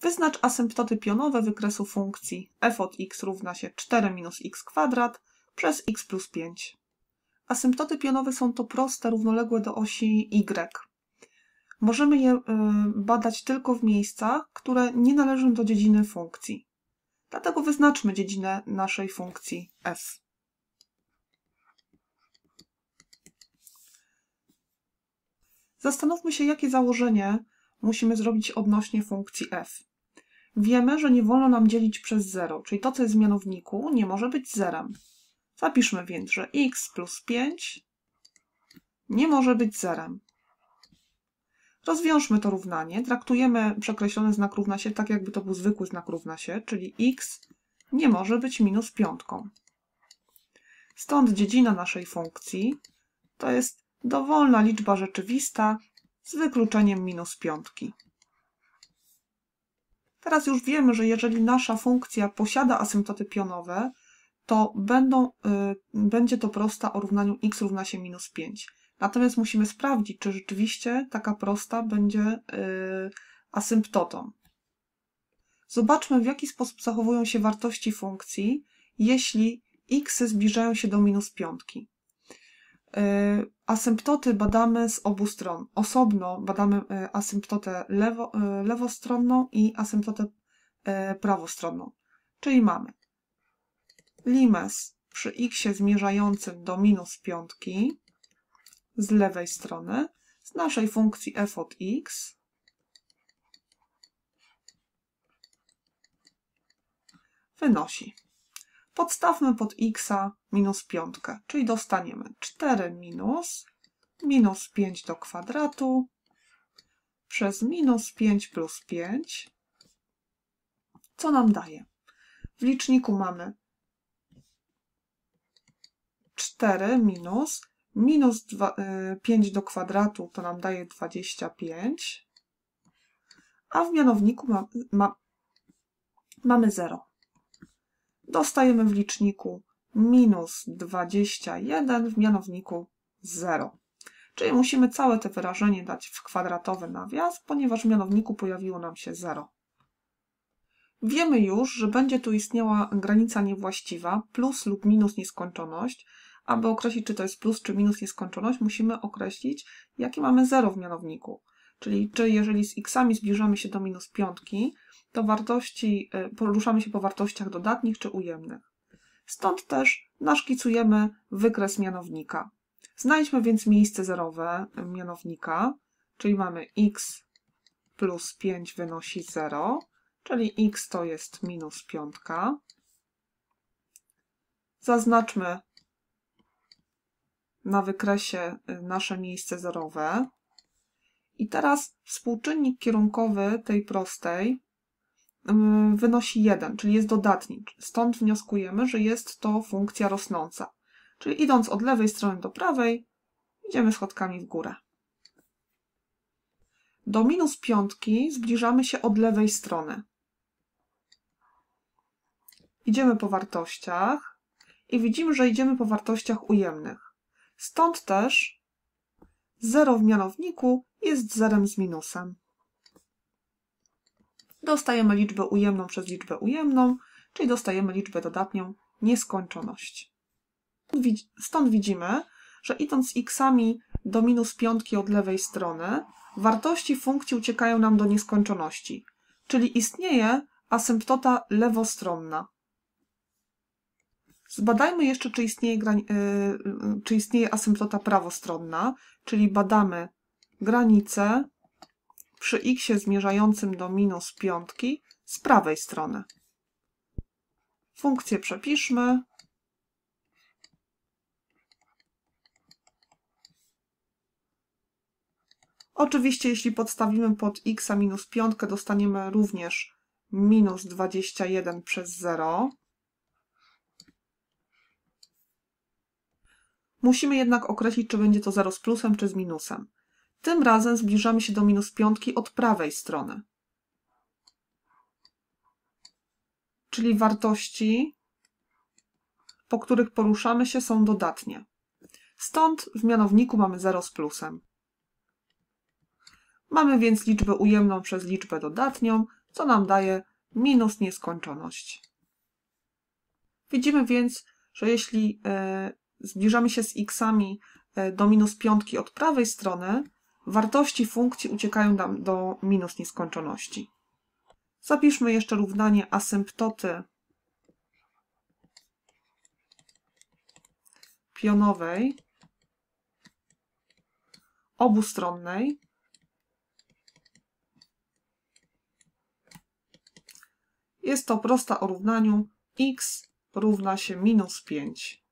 Wyznacz asymptoty pionowe wykresu funkcji f od x równa się 4 minus x kwadrat przez x plus 5. Asymptoty pionowe są to proste, równoległe do osi y. Możemy je y, badać tylko w miejscach, które nie należą do dziedziny funkcji. Dlatego wyznaczmy dziedzinę naszej funkcji f. Zastanówmy się, jakie założenie musimy zrobić odnośnie funkcji f. Wiemy, że nie wolno nam dzielić przez 0, czyli to, co jest w mianowniku, nie może być zerem. Zapiszmy więc, że x plus 5 nie może być zerem. Rozwiążmy to równanie. Traktujemy przekreślony znak równa się tak, jakby to był zwykły znak równa się, czyli x nie może być minus piątką. Stąd dziedzina naszej funkcji to jest dowolna liczba rzeczywista z wykluczeniem minus piątki. Teraz już wiemy, że jeżeli nasza funkcja posiada asymptoty pionowe, to będą, y, będzie to prosta o równaniu x równa się minus 5. Natomiast musimy sprawdzić, czy rzeczywiście taka prosta będzie y, asymptotą. Zobaczmy, w jaki sposób zachowują się wartości funkcji, jeśli x zbliżają się do minus piątki. Y, asymptoty badamy z obu stron. Osobno badamy y, asymptotę lewo, y, lewostronną i asymptotę prawostronną. Czyli mamy limes przy x zmierzającym do minus piątki z lewej strony z naszej funkcji f od x wynosi Podstawmy pod x minus piątkę, czyli dostaniemy 4 minus minus 5 do kwadratu przez minus 5 plus 5, co nam daje? W liczniku mamy 4 minus minus 2, 5 y, do kwadratu to nam daje 25, a w mianowniku ma, ma, mamy 0 dostajemy w liczniku minus 21, w mianowniku 0. Czyli musimy całe to wyrażenie dać w kwadratowy nawias, ponieważ w mianowniku pojawiło nam się 0. Wiemy już, że będzie tu istniała granica niewłaściwa, plus lub minus nieskończoność. Aby określić, czy to jest plus czy minus nieskończoność, musimy określić, jakie mamy 0 w mianowniku. Czyli czy jeżeli z xami zbliżamy się do minus piątki, to wartości, y, poruszamy się po wartościach dodatnich czy ujemnych. Stąd też naszkicujemy wykres mianownika. Znajdźmy więc miejsce zerowe mianownika, czyli mamy x plus 5 wynosi 0, czyli x to jest minus piątka. Zaznaczmy na wykresie y, nasze miejsce zerowe. I teraz współczynnik kierunkowy tej prostej wynosi 1, czyli jest dodatni. Stąd wnioskujemy, że jest to funkcja rosnąca. Czyli idąc od lewej strony do prawej, idziemy schodkami w górę. Do minus piątki zbliżamy się od lewej strony. Idziemy po wartościach i widzimy, że idziemy po wartościach ujemnych. Stąd też 0 w mianowniku jest zerem z minusem. Dostajemy liczbę ujemną przez liczbę ujemną, czyli dostajemy liczbę dodatnią nieskończoność. Stąd widzimy, że idąc xami do minus piątki od lewej strony, wartości funkcji uciekają nam do nieskończoności, czyli istnieje asymptota lewostronna. Zbadajmy jeszcze, czy istnieje, y, y, czy istnieje asymptota prawostronna, czyli badamy granicę przy x zmierzającym do minus piątki z prawej strony. Funkcję przepiszmy. Oczywiście, jeśli podstawimy pod x minus piątkę, dostaniemy również minus 21 przez 0. Musimy jednak określić, czy będzie to 0 z plusem, czy z minusem. Tym razem zbliżamy się do minus piątki od prawej strony. Czyli wartości, po których poruszamy się, są dodatnie. Stąd w mianowniku mamy 0 z plusem. Mamy więc liczbę ujemną przez liczbę dodatnią, co nam daje minus nieskończoność. Widzimy więc, że jeśli e, zbliżamy się z x'ami e, do minus piątki od prawej strony, wartości funkcji uciekają nam do minus nieskończoności. Zapiszmy jeszcze równanie asymptoty pionowej obustronnej Jest to prosta o równaniu x równa się minus 5.